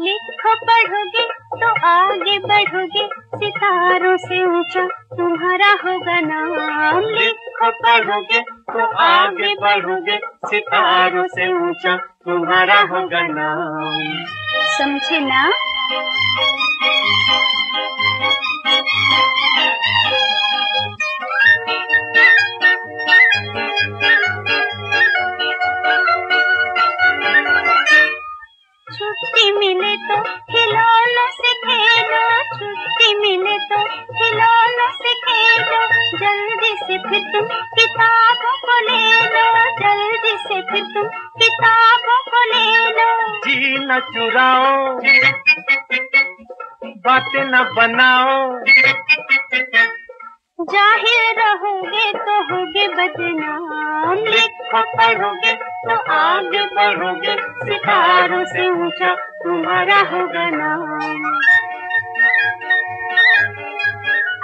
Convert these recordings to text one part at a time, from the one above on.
लिखो पढ़ोगे तो आगे बढ़ोगे। सितारों से ऊँचा तुम्हारा होगा नाम। लिखो पढ़ोगे तो आगे बढ़ोगे। सितारों से ऊँचा तुम्हारा होगा नाम। समझे ना? चुराओ। बातें न बनाओ। ज़ाहिर रहोगे तो होगे बदनाम। लिखो पढ़ोगे तो आगे बढ़ोगे। सितारों से ऊँचा तुम्हारा होगा नाम।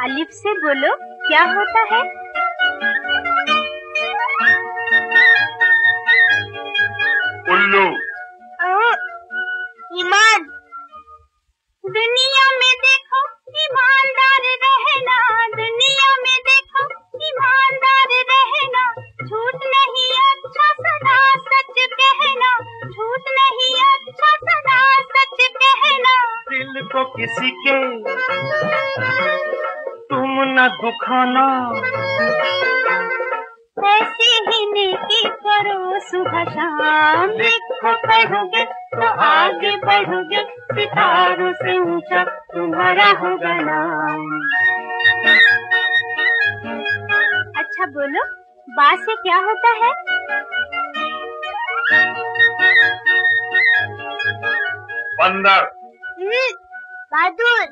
अलिफ से बोलो, क्या होता है? को किसी के तुम न दुखाना। ऐसी ही नेकी करो सुबह शाम। लिखो पढ़ोगे तो आगे बढ़ोगे सितारों से ऊँचा तुम्हारा होगा नाम। अच्छा बोलो बा से क्या होता है? बंदर। बहादुर।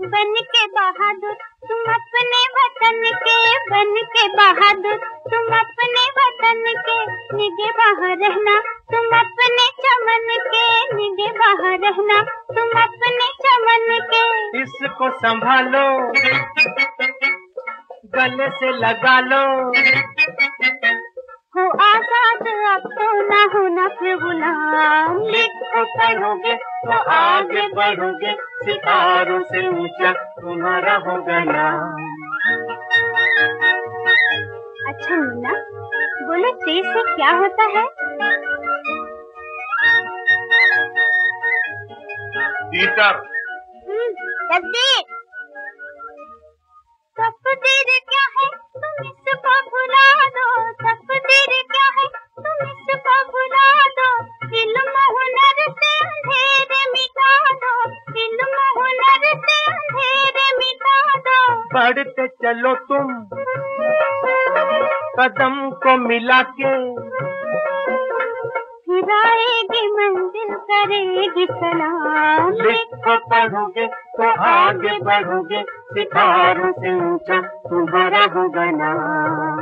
बन के बहादुर, तुम अपने वतन के, बन के बहादुर, तुम अपने वतन के, निगे बाहर रहना। तुम अपने चमन के, निगे बाहर रहना। तुम अपने चमन के। इसको संभालो गले से लगा लो। आज़ाद अब तो ना होना फिर गुलाम। लिखो पढ़ोगे तो आगे बढ़ोगे सितारों से ऊँचा तुम्हारा होगा नाम। अच्छा मुन्ना बोले ते से क्या होता है? तीतर तकदीर बढ़ते चलो तुम। कदम को मिला के। फिराएगी मंजिल करेगी सलाम। लिखो पढ़ोगे तो आगे बढ़ोगे। सितारों से ऊँचा तुम्हारा होगा नाम।